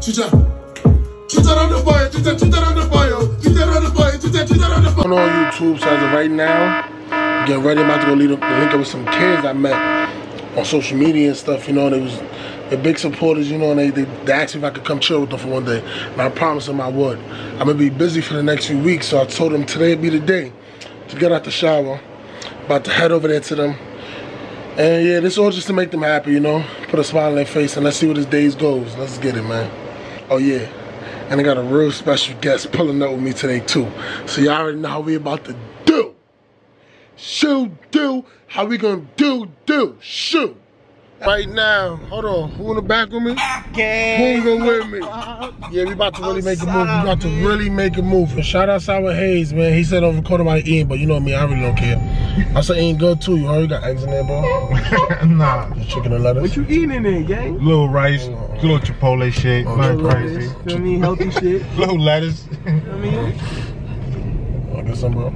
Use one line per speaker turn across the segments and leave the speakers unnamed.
Chucha. Chucha on the fire. On the fire. Chucha on the fire. Chucha on the fire.
On YouTube, so as of right now, getting ready. I'm about to go lead up, link up with some kids I met on social media and stuff. You know, they was they're big supporters. You know, and they, they, they asked me if I could come chill with them for one day, and I promised them I would. I'm gonna be busy for the next few weeks, so I told them today would be the day to get out the shower. About to head over there to them. And yeah, this all just to make them happy, you know. Put a smile on their face and let's see where this days goes. Let's get it, man. Oh yeah. And I got a real special guest pulling up with me today too. So y'all already know how we about to do. Shoot, do. How we gonna do, do, shoot. Right now, hold on. Who in the back with me? Who go with me? Yeah, we about to really make a move. We about to really make a move. And shout out Sour Hayes, man. He said over recorded by Ian, but you know me, I really don't care. I said Ian good too. You already got eggs in there, bro.
nah.
Just chicken and lettuce.
What you eating in there, gang?
Little rice, oh. little Chipotle shit, oh, nothing crazy.
Feel me? Healthy shit.
Little lettuce.
I mean, oh,
I guess some, bro.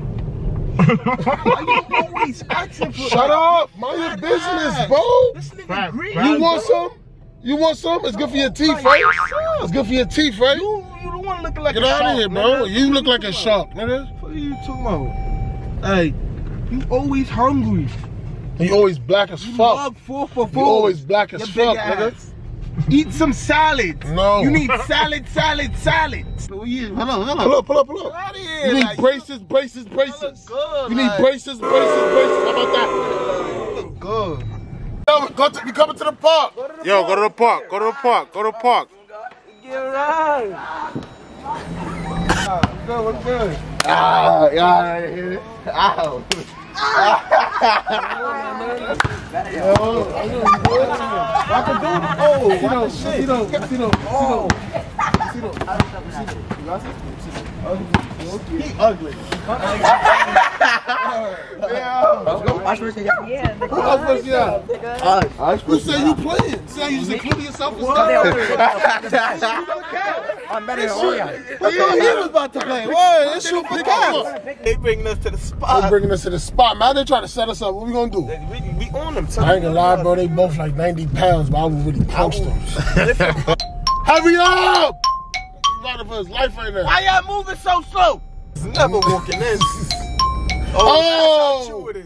why asking for
Shut up! Mind your business, bro.
This nigga green.
You want some? You want some? It's good for your teeth, right? It's good for your teeth, right?
You, you don't want to look like
Get
a
out
shark,
of here, bro.
nigga.
You look like a shark, nigga.
What are you talking about? Hey, you always hungry.
You always black as
You
fuck.
love four for
You always black as
Your
fuck,
big
nigga.
Ass. Eat some salads.
No.
You need salad, salad, salad. So yeah, hold on, hold on.
Pull up, pull up, pull up.
Out of here.
You need
like,
braces, braces, braces.
good,
You need
like-
braces, braces, braces. How about that?
You look good.
Yo, go to, we coming to the park.
Yo, go to the park. Go to the park. Go to the park.
Get right. Ah, we good, we're good.
Ah, yeah, Ow.
I can do He ugly.
Yeah, the
Who else was yeah? Who said you playing? Say you was including yourself in
I'm better than all y'all.
Yeah, he was about to play. Word, it's shoot for cops.
They bringing us to the spot.
They
spot.
bringing us to the spot, man. They trying to set us up. What we gonna do?
We, we on them.
I ain't gonna lie, bro. They both like 90 pounds, but I would really punch them. Hurry up! A lot of us life right now.
Why y'all moving so slow? Never walking in.
Oh! oh.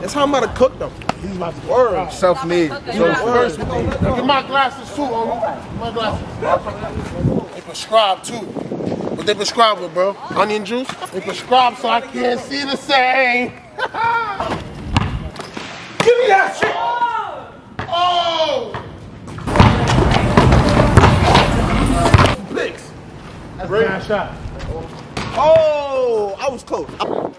That's how I'm about to cook them.
He's about to word.
Self-made.
So first, look at my glasses too, homie. My glasses. They prescribe too. What they prescribe with, bro? Onion juice? They prescribe so I can't see the same. Give me that shit! Oh! Great shot.
Oh, I was close.
Oh!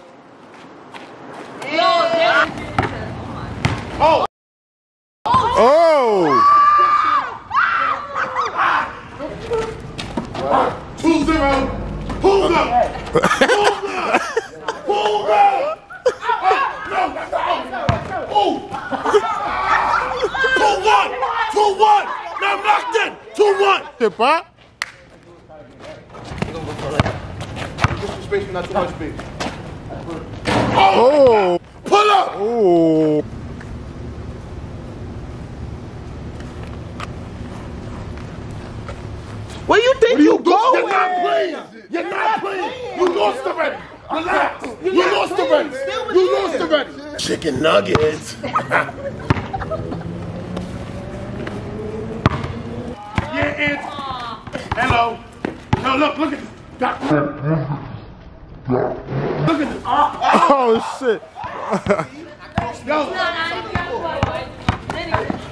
Oh.
Two zero. Hold up. Hold up. Hold up. Oh, no, that's out. Oh. Two one. Two one. Now knocked in. Two one.
Hip hop?
Space, not too much space.
Oh!
Pull up.
Oh!
Where you think you,
You're
going?
not playing. You're not playing. You lost already. Relax. You lost already. You lost already. Chicken nuggets. yeah, Ant. Hello. No, look, look at this. Look at this.
Oh shit!
Yo.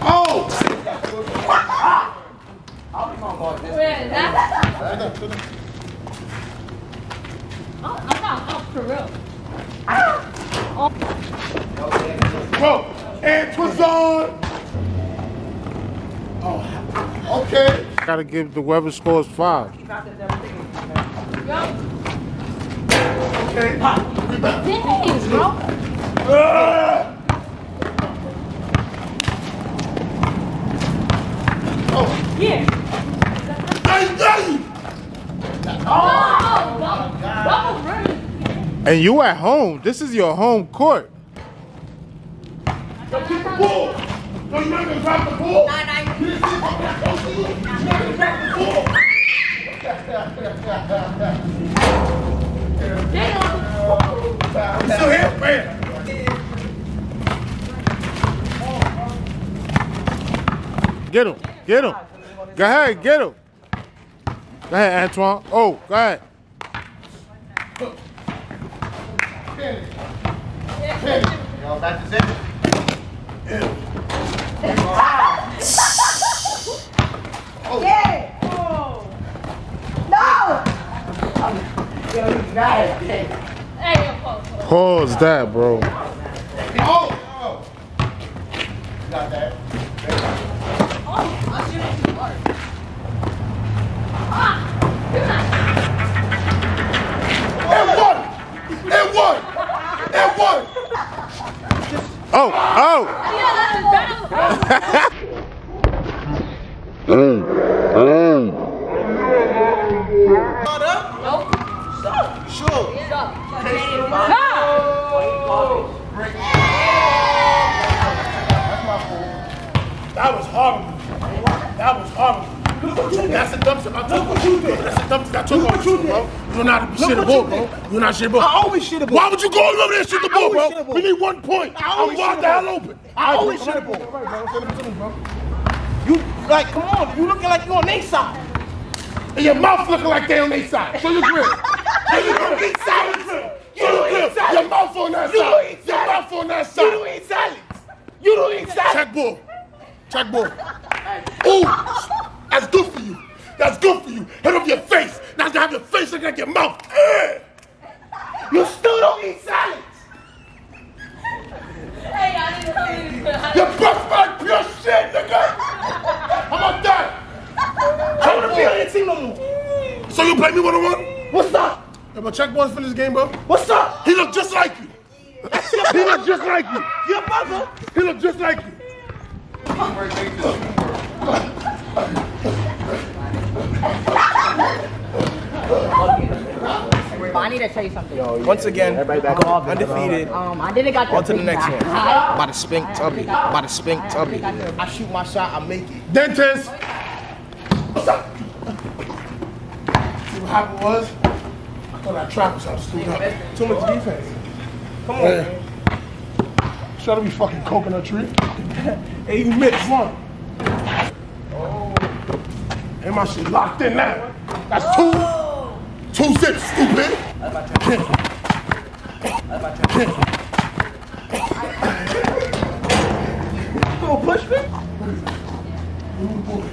Oh.
I'm not up for real.
Bro, was on. Oh, okay.
Gotta give the Weber scores five.
Okay.
Dang, bro.
Ah!
Here.
Hey, hey!
Oh, double, double running.
And you at home. This is your home court.
Yo, keep the ball. No, you're not gonna drop the ball. You didn't see my back. Don't see. You're not gonna drop the ball. I'm still here, man.
Get him. Get him. Go ahead, get him. Go ahead, Antoine. Oh, go ahead.
Yo, that's it. Yeah. Oh. Get it.
Hey, yo, pause.
Pause that, bro.
Oh! You got that.
Oh, oh.
Yeah, battle. Nope.
That was horrible. That was horrible. That's the dumb shit I took on you. That's the dumb shit I took on you, bro. You're not shit the ball, bro. You're not shit the ball.
I always shit a ball.
Why would you go over there and shoot the
I
ball, bro?
shit a.
We need one point.
I
I'm
always
wide the hell open.
I always shit a ball. You like, come on, you looking like you on their side.
And your mouth looking like they on their side. Show your grip. Show your grip.
eat salads.
Show your grip. Your mouth on that
You don't
side. Your mouth on that side.
You don't eat salads. You don't eat salads.
Check ball. Check ball. Ooh, that's good for you. That's good for you. Hit up your face. Now you have your face looking like your mouth.
You still don't eat salads.
Hey, I didn't tell you to.
Your breath smell like pure shit, nigga. How about that?
I don't want to be on your team no more.
So you play me one on one?
What's up?
Yeah, but check balls for this game, bro.
What's up?
He look just like you. he look just like you.
Your brother.
He look just like you.
But I need to tell you something.
Once again, undefeated.
Um, I didn't got your
On to the next
back.
one. By the spink tubby. By the spink tubby.
I shoot my shot, I make it.
Dentist. What's up? See what happened was? I thought I trapped so I stood up.
Too much defense. Come on,
Yeah.
man.
Should be fucking coconut tree.
Hey, you missed.
One. And my shit locked in now. That's two. Two zips, stupid.
You gonna push me?
Little boy.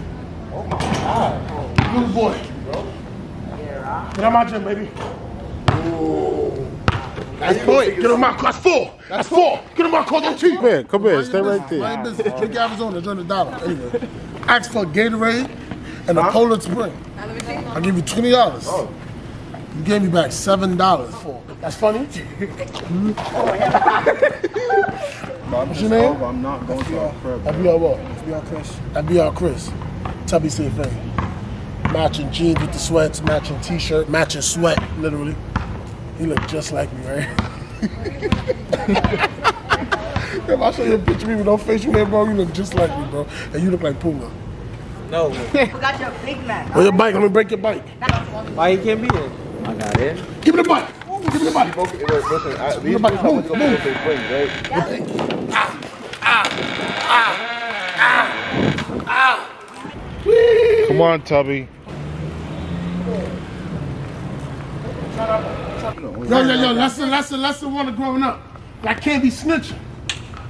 Oh my God. Little boy. Get out my gym, baby. That's point. Get on my car. That's four. That's four. Get on my car. Don't cheat.
Come here. Come here. Stay right
Mind
there.
your business. Take Arizona, join the dollar. Anyway, ask for Gatorade and a Poland Spring. I'll give you twenty dollars. Oh. You gave me back seven dollars for. That's funny. Oh, What's your name?
I'm not going to be our crib.
FBR what?
FBR Chris.
FBR Chris. Tubby safe thing. Matching jeans with the sweats, matching t-shirt, matching sweat, literally. He look just like me, right? if I show you a picture of me with no facial hair, bro, you look just like me, bro. And you look like Puma.
No.
You got your big Mac.
Where oh, your bike? Let me break your bike.
Why he can't be here? I got it.
Give me the bike. Give me the bike.
Listen, I,
Give me the bike. Move, move.
right?
Ah, ah, ah, Come on, Tubby.
Yo, yo, yo, lesson, lesson, lesson one of growing up. I can't be snitching.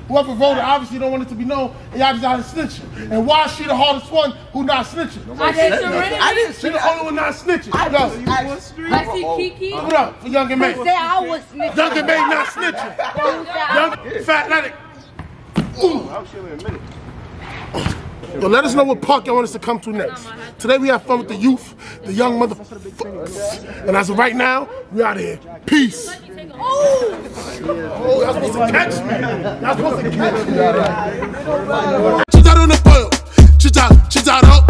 Whoever voted obviously don't want it to be known, and y'all just out of snitching. And why is she the hardest one who not snitching?
I did Serenity.
I didn't
She the only one not snitching. Yo,
I see Kiki.
give it up for Young and May.
Say I was snitching.
Young and May not snitching.
Who said I-
Young, fat athletic. Ooh. Yo, let us know what park y'all want us to come to next. Today we have fun with the youth, the young motherfuckers. And as of right now, we out here. Peace.
Oh!
Oh, y'all supposed to catch me. Y'all supposed to catch me.
Chitaro no pollo, chita, chitaro.